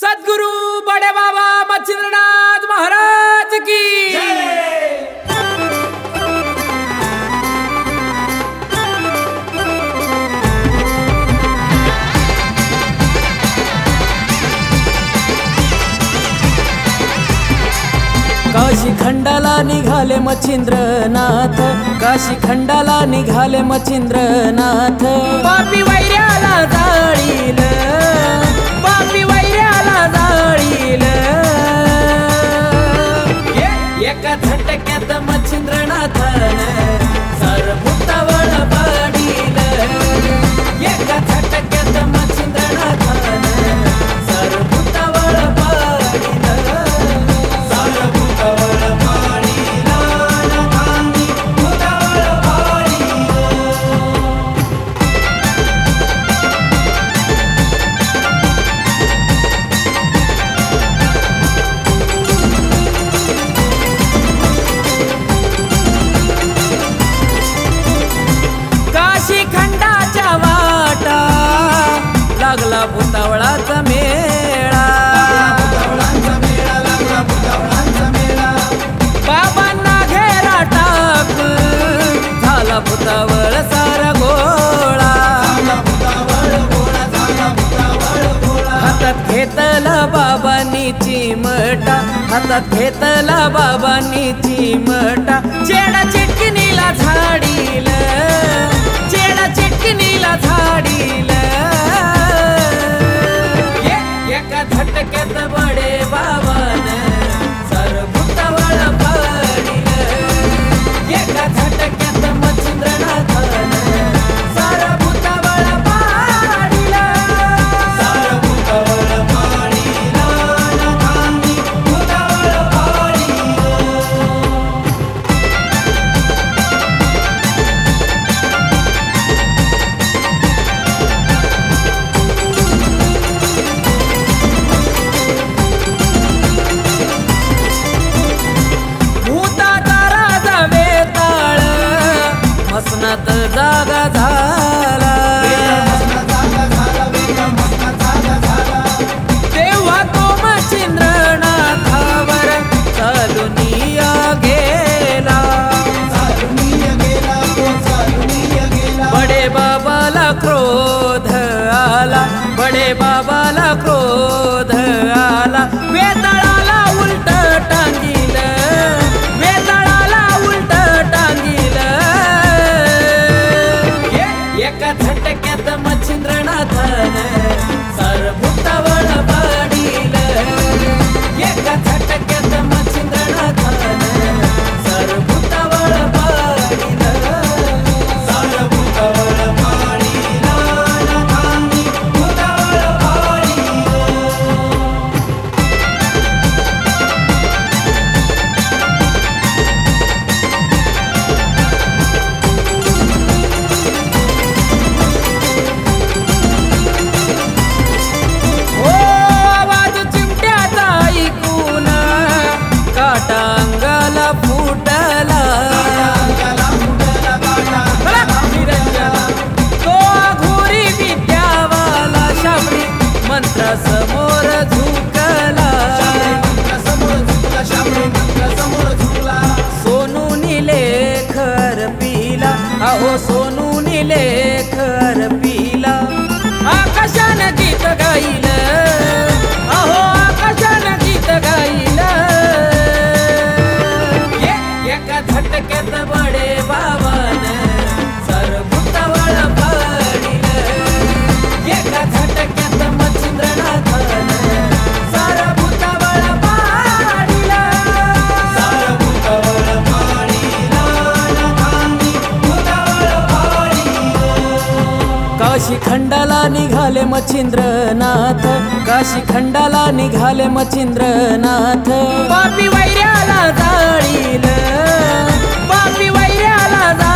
सद्गुरु बडे बाबा मच्छिंद्रनाथ महाराज की काशी खंडाला निघाले मच्छिंद्रनाथ काशी खंडाला निघाले मच्छिंद्रनाथ. बापी वैर्याला जाळील पापी झटक्यात चिमटा हातात घेतला बाबांनी चिमटा चेडा चिटकिनीला झाडी निघाले मच्छिंद्रनाथ. काशी खंडाला निघाले मच्छिंद्रनाथ. पापी वैर्याला जाळील. पापी वैर्याला जा